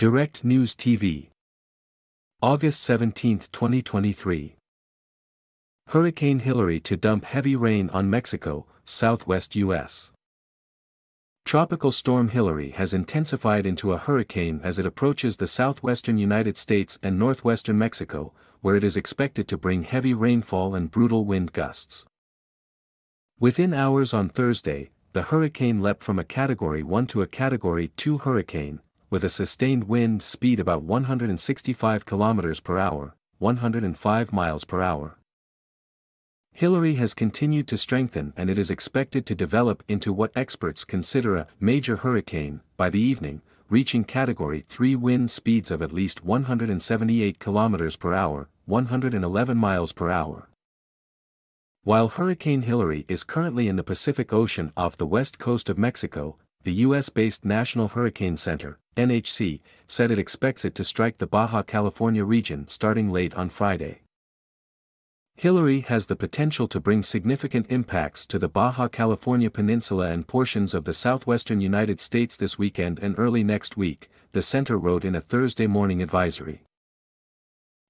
Direct News TV. August 17, 2023. Hurricane Hilary to dump heavy rain on Mexico, southwest U.S. Tropical Storm Hilary has intensified into a hurricane as it approaches the southwestern United States and northwestern Mexico, where it is expected to bring heavy rainfall and brutal wind gusts. Within hours on Thursday, the hurricane leapt from a Category 1 to a Category 2 hurricane, with a sustained wind speed about 165 km per hour, 105 miles per hour. Hilary has continued to strengthen and it is expected to develop into what experts consider a major hurricane by the evening, reaching category 3 wind speeds of at least 178 km per hour, 111 miles per hour. While Hurricane Hilary is currently in the Pacific Ocean off the west coast of Mexico, the U.S.-based National Hurricane Center, NHC, said it expects it to strike the Baja California region starting late on Friday. Hilary has the potential to bring significant impacts to the Baja California Peninsula and portions of the southwestern United States this weekend and early next week, the center wrote in a Thursday morning advisory.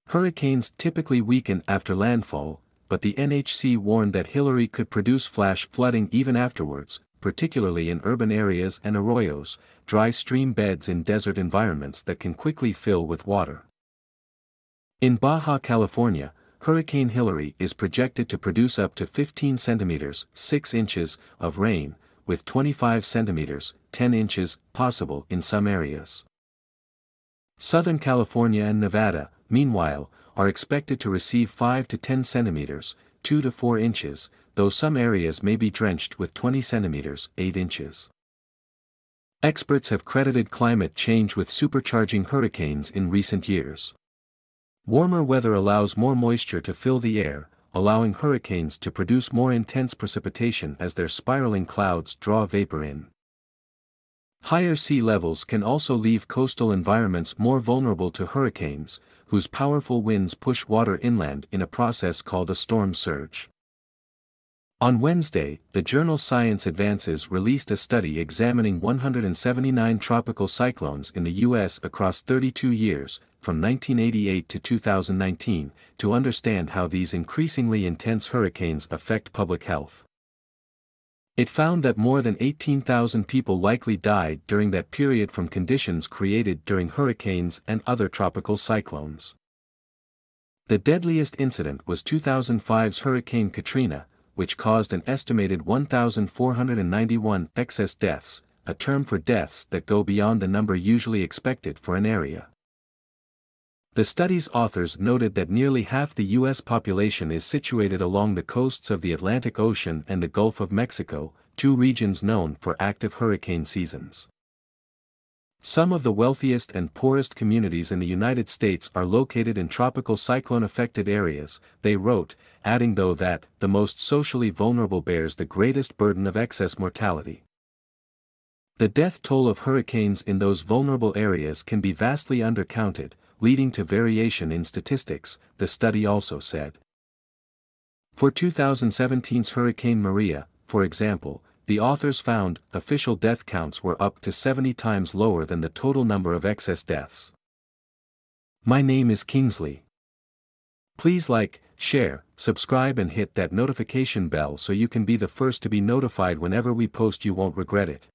Hurricanes typically weaken after landfall, but the NHC warned that Hilary could produce flash flooding even afterwards, particularly in urban areas and arroyos, dry stream beds in desert environments that can quickly fill with water. In Baja California, Hurricane Hilary is projected to produce up to 15 centimeters 6 inches of rain, with 25 centimeters 10 inches possible in some areas. Southern California and Nevada, meanwhile, are expected to receive 5 to 10 centimeters 2 to 4 inches, though some areas may be drenched with 20 centimeters 8 inches. Experts have credited climate change with supercharging hurricanes in recent years. Warmer weather allows more moisture to fill the air, allowing hurricanes to produce more intense precipitation as their spiraling clouds draw vapor in. Higher sea levels can also leave coastal environments more vulnerable to hurricanes, whose powerful winds push water inland in a process called a storm surge. On Wednesday, the journal Science Advances released a study examining 179 tropical cyclones in the U.S. across 32 years, from 1988 to 2019, to understand how these increasingly intense hurricanes affect public health. It found that more than 18,000 people likely died during that period from conditions created during hurricanes and other tropical cyclones. The deadliest incident was 2005's Hurricane Katrina, which caused an estimated 1,491 excess deaths, a term for deaths that go beyond the number usually expected for an area. The study's authors noted that nearly half the U.S. population is situated along the coasts of the Atlantic Ocean and the Gulf of Mexico, two regions known for active hurricane seasons. Some of the wealthiest and poorest communities in the United States are located in tropical cyclone-affected areas, they wrote, adding though that, the most socially vulnerable bears the greatest burden of excess mortality. The death toll of hurricanes in those vulnerable areas can be vastly undercounted, leading to variation in statistics, the study also said. For 2017's Hurricane Maria, for example, the authors found official death counts were up to 70 times lower than the total number of excess deaths. My name is Kingsley. Please like, share, subscribe and hit that notification bell so you can be the first to be notified whenever we post you won't regret it.